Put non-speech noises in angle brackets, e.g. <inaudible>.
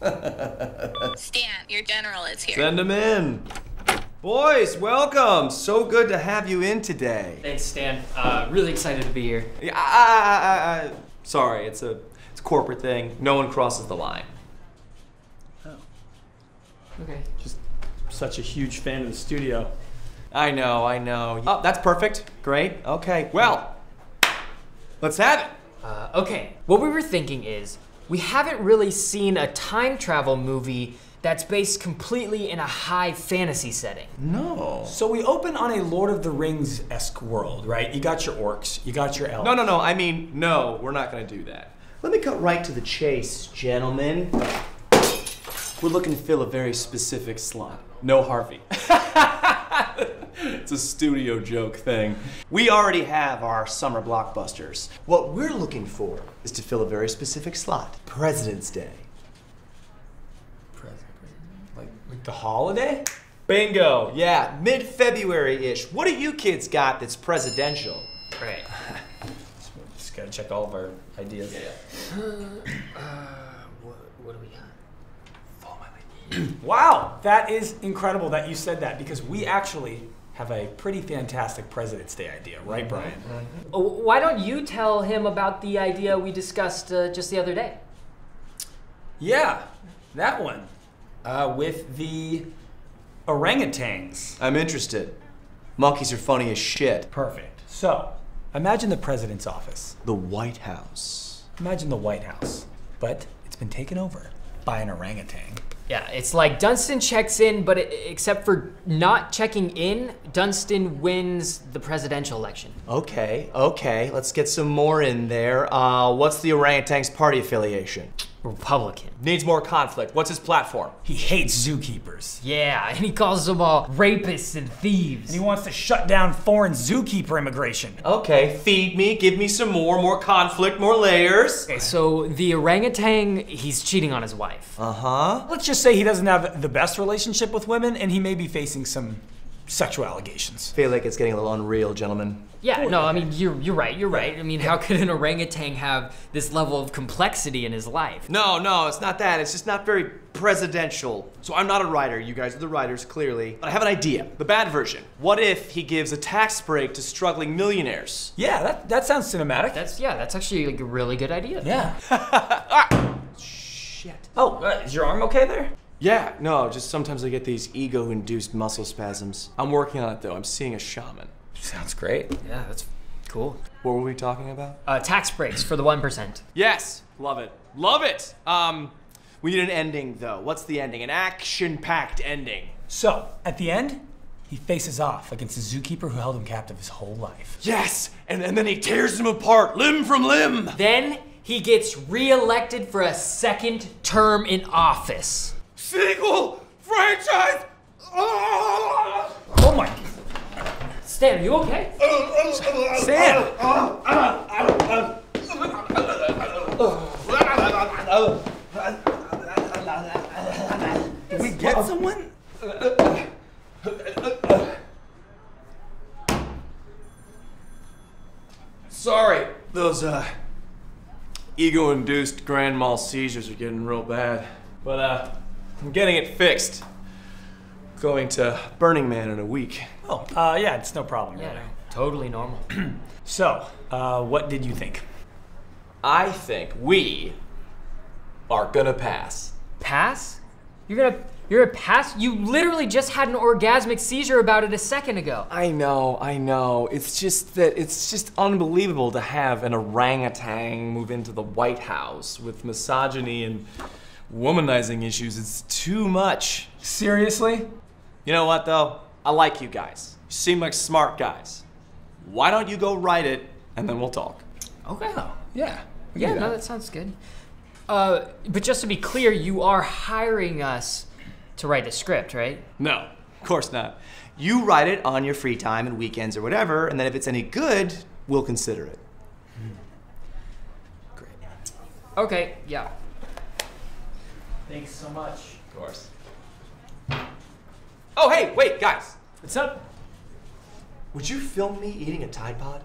Stan, your general is here. Send him in. Boys, welcome. So good to have you in today. Thanks, Stan. Uh, really excited to be here. Yeah, I, I, I, I, sorry, it's a it's a corporate thing. No one crosses the line. Oh. Okay. Just such a huge fan of the studio. I know, I know. Oh, that's perfect. Great. Okay. Well, let's have it. Uh, okay. What we were thinking is we haven't really seen a time travel movie that's based completely in a high fantasy setting. No. So we open on a Lord of the Rings esque world, right? You got your orcs, you got your elves. No, no, no. I mean, no. We're not going to do that. Let me cut right to the chase, gentlemen. We're looking to fill a very specific slot. No Harvey. <laughs> <laughs> it's a studio joke thing. We already have our summer blockbusters. What we're looking for is to fill a very specific slot. President's Day. President's Day. Like, like the holiday? Bingo. Yeah, mid-February-ish. What do you kids got that's presidential? Right. <laughs> Just gotta check all of our ideas. Uh, uh, what, what do we got? <clears throat> Wow, that is incredible that you said that because we actually have a pretty fantastic President's Day idea, right, Brian? Oh, why don't you tell him about the idea we discussed uh, just the other day? Yeah, that one. Uh, with the orangutans. I'm interested. Monkeys are funny as shit. Perfect. So, imagine the president's office. The White House. Imagine the White House, but it's been taken over by an orangutan. Yeah, it's like Dunston checks in, but it, except for not checking in, Dunston wins the presidential election. Okay, okay, let's get some more in there. Uh, what's the orangutan's party affiliation? Republican. Needs more conflict. What's his platform? He hates zookeepers. Yeah, and he calls them all rapists and thieves. And he wants to shut down foreign zookeeper immigration. Okay, feed me, give me some more, more conflict, more layers. Okay, so the orangutan, he's cheating on his wife. Uh huh. Let's just say he doesn't have the best relationship with women and he may be facing some sexual allegations. Feel like it's getting a little unreal, gentlemen. Yeah, no, I mean you're you're right, you're right. I mean, how could an orangutan have this level of complexity in his life? No, no, it's not that. It's just not very presidential. So I'm not a writer. You guys are the writers, clearly. But I have an idea. The bad version. What if he gives a tax break to struggling millionaires? Yeah, that, that sounds cinematic. That's yeah, that's actually like a really good idea. yeah. <laughs> Shit. Oh, uh, is your arm okay there? Yeah, no, just sometimes I get these ego-induced muscle spasms. I'm working on it though. I'm seeing a shaman. Sounds great. Yeah, that's cool. What were we talking about? Uh, tax breaks for the one percent. Yes, love it. Love it. Um, we need an ending though. What's the ending? An action-packed ending. So, at the end, he faces off against the zookeeper who held him captive his whole life. Yes, and, and then he tears him apart, limb from limb. Then he gets reelected for a second term in office. Sequel franchise. Oh! Oh my. Stan, are you okay? Stan! Did we get uh, someone? Sorry, those uh, ego-induced grand mal seizures are getting real bad. But uh, I'm getting it fixed. Going to Burning Man in a week. Oh, uh, yeah, it's no problem. Yeah, really. no, totally normal. <clears throat> So, uh, what did you think? I think we are gonna pass. Pass? You're gonna you're gonna pass? You literally just had an orgasmic seizure about it a second ago. I know, I know. It's just that it's just unbelievable to have an orangutan move into the White House with misogyny and womanizing issues. It's too much. Seriously? You know what though? I like you guys. You seem like smart guys. Why don't you go write it and then we'll talk? Okay. Oh, yeah. Yeah, do no, that sounds good. Uh, but just to be clear, you are hiring us to write the script, right? No, of course not. You write it on your free time and weekends or whatever, and then if it's any good, we'll consider it. Great. Okay, yeah. Thanks so much. Of course. Oh, hey, wait, guys. What's up? Would you film me eating a Tide Pod?